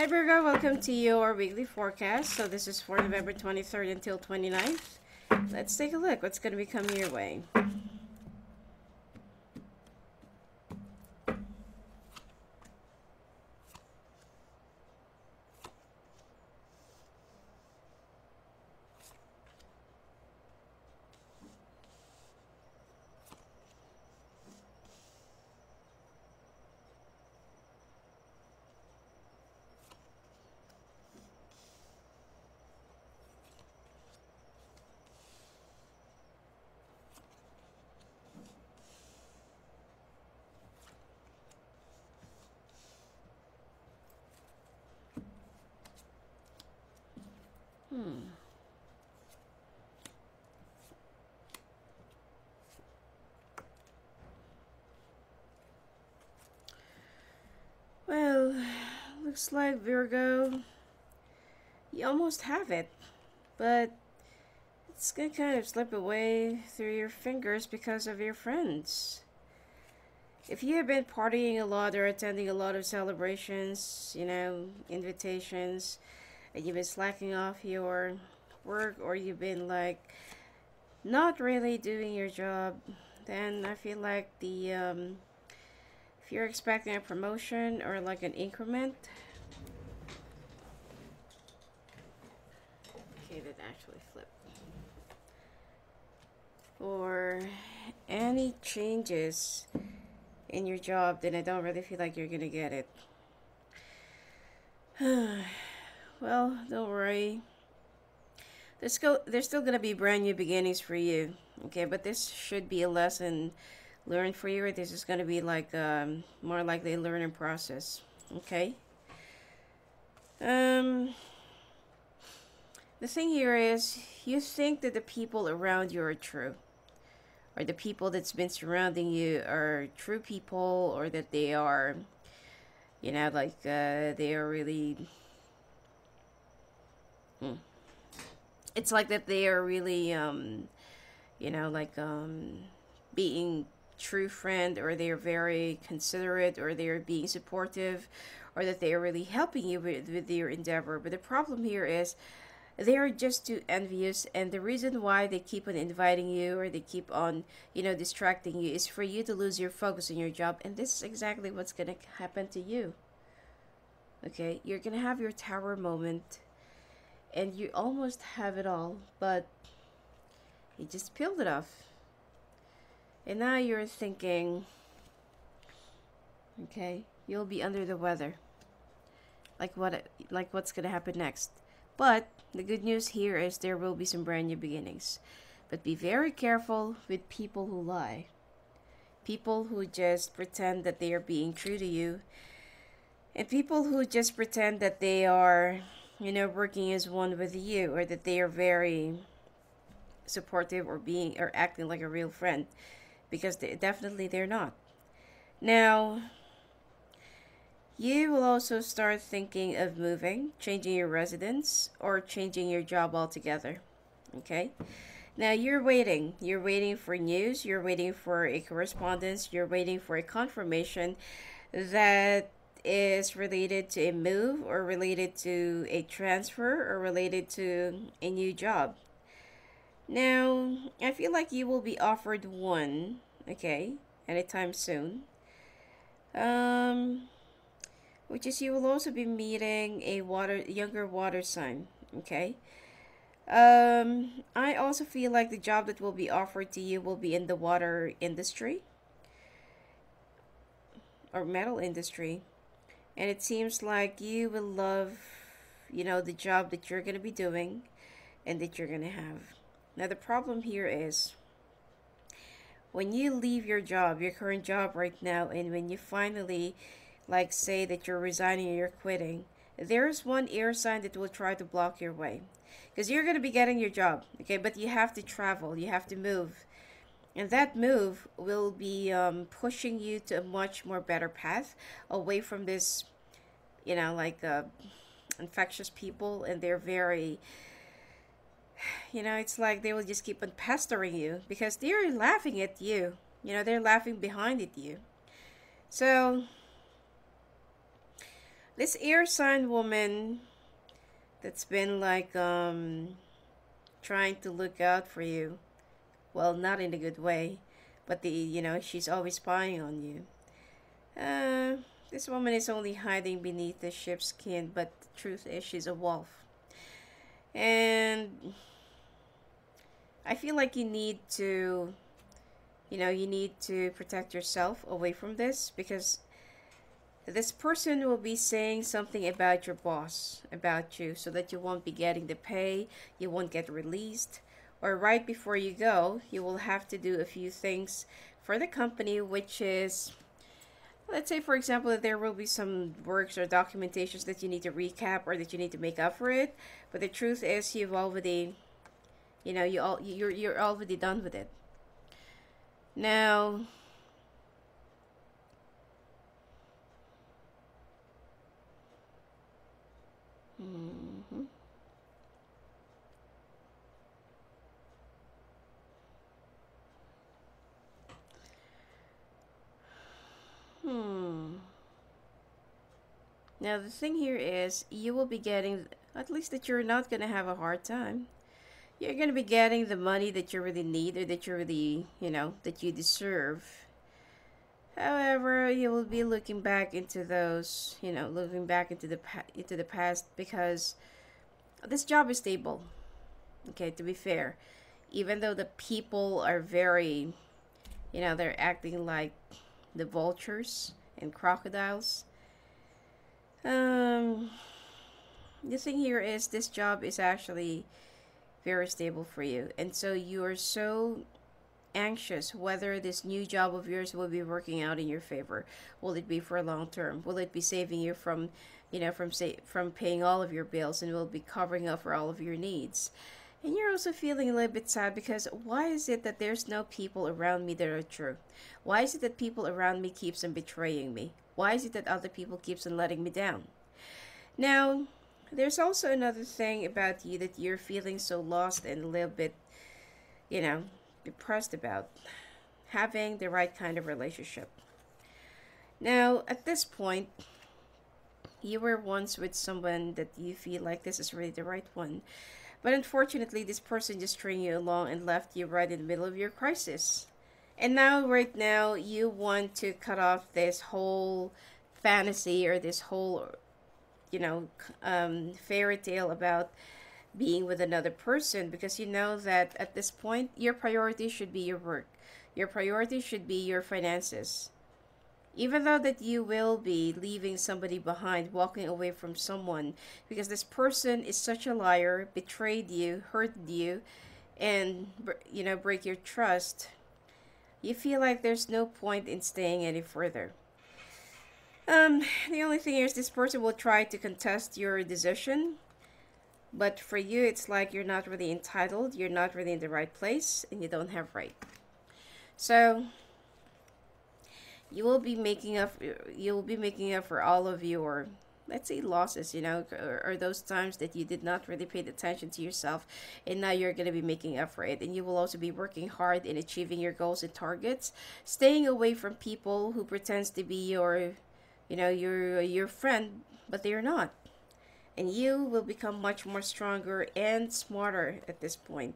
Hi Virgo, welcome to your weekly forecast. So this is for November 23rd until 29th. Let's take a look. What's going to be coming your way? Hmm. Well, looks like Virgo, you almost have it, but it's gonna kind of slip away through your fingers because of your friends. If you have been partying a lot or attending a lot of celebrations, you know, invitations, you've been slacking off your work or you've been like not really doing your job, then I feel like the um, if you're expecting a promotion or like an increment, okay, that actually flipped, or any changes in your job, then I don't really feel like you're gonna get it. Well, don't worry. There's still, there's still going to be brand new beginnings for you. Okay, but this should be a lesson learned for you. This is going to be like um, more likely a learning process. Okay. Um, the thing here is you think that the people around you are true. Or the people that's been surrounding you are true people or that they are, you know, like uh, they are really Mm. It's like that they are really, um, you know, like um, being true friend or they are very considerate or they are being supportive or that they are really helping you with, with your endeavor. But the problem here is they are just too envious and the reason why they keep on inviting you or they keep on you know distracting you is for you to lose your focus on your job and this is exactly what's going to happen to you okay you're going to have your tower moment and you almost have it all, but you just peeled it off. And now you're thinking, okay, you'll be under the weather. Like what like what's to happen next. But the good news here is there will be some brand new beginnings. But be very careful with people who lie. People who just pretend that they are being true to you. And people who just pretend that they are you know, working as one with you, or that they are very supportive or being or acting like a real friend, because they, definitely they're not. Now, you will also start thinking of moving, changing your residence, or changing your job altogether. Okay? Now you're waiting. You're waiting for news, you're waiting for a correspondence, you're waiting for a confirmation that is related to a move or related to a transfer or related to a new job. Now, I feel like you will be offered one, okay, anytime soon. Um, which is you will also be meeting a water younger water sign, okay? Um, I also feel like the job that will be offered to you will be in the water industry or metal industry and it seems like you will love you know the job that you're going to be doing and that you're going to have. Now the problem here is when you leave your job your current job right now and when you finally like say that you're resigning or you're quitting there's one air sign that will try to block your way. Because you're going to be getting your job okay? But you have to travel you have to move and that move will be um, pushing you to a much more better path away from this, you know, like uh, infectious people. And they're very, you know, it's like they will just keep on pestering you because they're laughing at you. You know, they're laughing behind at you. So this air sign woman that's been like um trying to look out for you well not in a good way but the you know she's always spying on you. Uh this woman is only hiding beneath the ship's skin but the truth is she's a wolf. And i feel like you need to you know you need to protect yourself away from this because this person will be saying something about your boss, about you, so that you won't be getting the pay, you won't get released, or right before you go, you will have to do a few things for the company, which is, let's say, for example, that there will be some works or documentations that you need to recap or that you need to make up for it. But the truth is, you've already, you know, you all you're you're already done with it. Now. Hmm. Now the thing here is you will be getting at least that you're not going to have a hard time. You're going to be getting the money that you really need or that you really, you know, that you deserve However, you will be looking back into those, you know, looking back into the into the past because this job is stable. Okay, to be fair, even though the people are very, you know, they're acting like the vultures and crocodiles. Um, the thing here is this job is actually very stable for you, and so you are so anxious whether this new job of yours will be working out in your favor. Will it be for a long term? Will it be saving you from, you know, from say from paying all of your bills and will be covering up for all of your needs? And you're also feeling a little bit sad because why is it that there's no people around me that are true? Why is it that people around me keeps on betraying me? Why is it that other people keeps on letting me down? Now, there's also another thing about you that you're feeling so lost and a little bit, you know, depressed about having the right kind of relationship. Now, at this point, you were once with someone that you feel like this is really the right one. But unfortunately, this person just string you along and left you right in the middle of your crisis. And now, right now, you want to cut off this whole fantasy or this whole, you know, um, fairy tale about being with another person because you know that at this point your priority should be your work. Your priority should be your finances. Even though that you will be leaving somebody behind walking away from someone because this person is such a liar betrayed you hurt you and you know break your trust you feel like there's no point in staying any further um the only thing is this person will try to contest your decision but for you, it's like you're not really entitled, you're not really in the right place, and you don't have right. So you will be making up you'll be making up for all of your let's say losses you know or, or, those times that you did not really pay attention to yourself and now you're going to be making up for it and you will also be working hard in achieving your goals and targets staying away from people who pretends to be your you know your your friend but they're not and you will become much more stronger and smarter at this point.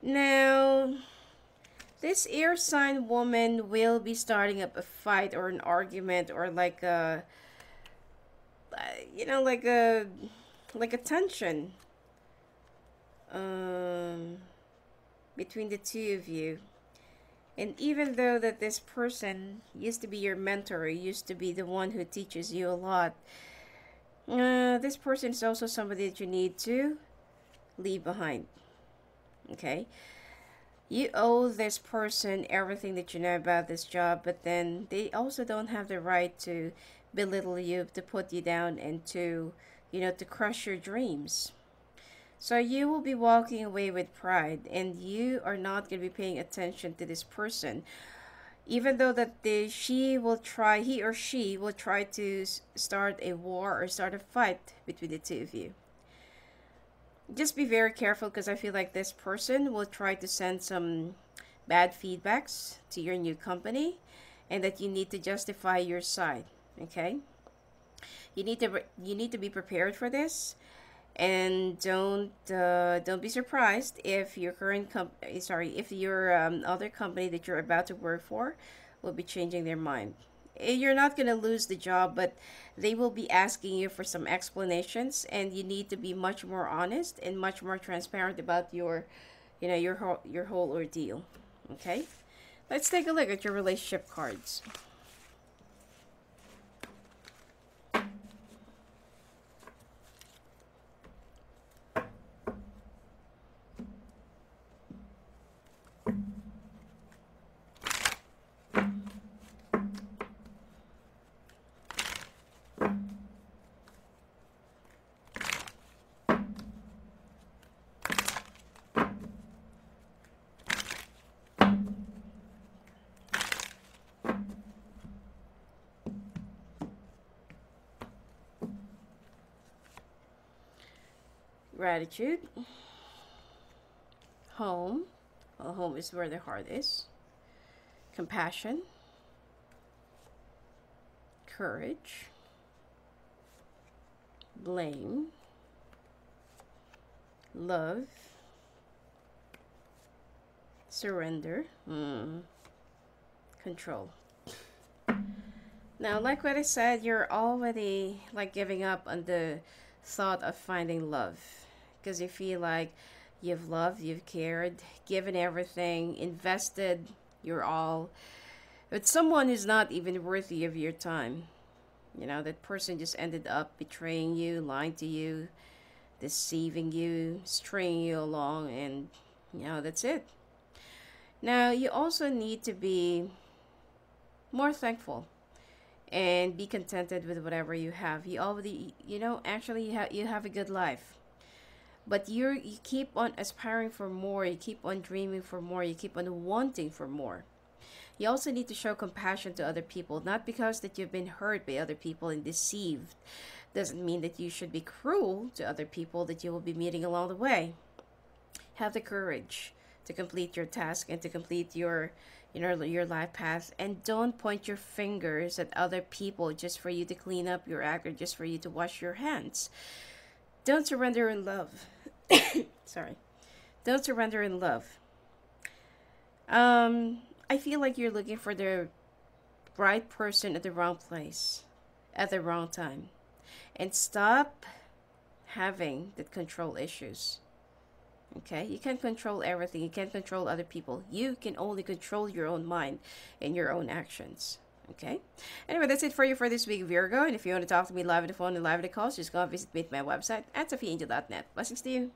Now, this air sign woman will be starting up a fight or an argument or like a, you know, like a, like a tension um, between the two of you. And even though that this person used to be your mentor, used to be the one who teaches you a lot, uh, this person is also somebody that you need to leave behind. Okay? You owe this person everything that you know about this job, but then they also don't have the right to belittle you, to put you down, and to, you know, to crush your dreams. So you will be walking away with pride, and you are not going to be paying attention to this person. Even though that the she will try he or she will try to start a war or start a fight between the two of you. Just be very careful because i feel like this person will try to send some bad feedbacks to your new company and that you need to justify your side okay? You need to you need to be prepared for this and don't uh, don't be surprised if your current com- eh, sorry if your um, other company that you're about to work for will be changing their mind. Eh, you're not going to lose the job but they will be asking you for some explanations and you need to be much more honest and much more transparent about your you know your whole your whole ordeal okay? Let's take a look at your relationship cards gratitude, home, well, home is where the heart is, compassion, courage, blame, love, surrender, mm, control. Now, like what I said, you're already like giving up on the thought of finding love because you feel like you've loved, you've cared, given everything, invested your all. But someone who's not even worthy of your time. You know, that person just ended up betraying you, lying to you, deceiving you, stringing you along, and, you know, that's it. Now, you also need to be more thankful and be contented with whatever you have. You already, you know, actually you have you have a good life but you're you keep on aspiring for more you keep on dreaming for more you keep on wanting for more. You also need to show compassion to other people not because that you've been hurt by other people and deceived. Doesn't mean that you should be cruel to other people that you will be meeting along the way. Have the courage to complete your task and to complete your you know your life path. And don't point your fingers at other people just for you to clean up your act or just for you to wash your hands don't surrender in love. Sorry. Don't surrender in love. Um, I feel like you're looking for the right person at the wrong place at the wrong time. And stop having the control issues. Okay? You can't control everything. You can't control other people. You can only control your own mind and your own actions. Okay. Anyway, that's it for you for this week, Virgo. And if you want to talk to me live on the phone and live on the calls, just go and visit me at my website at sophiaangel.net. Blessings to you.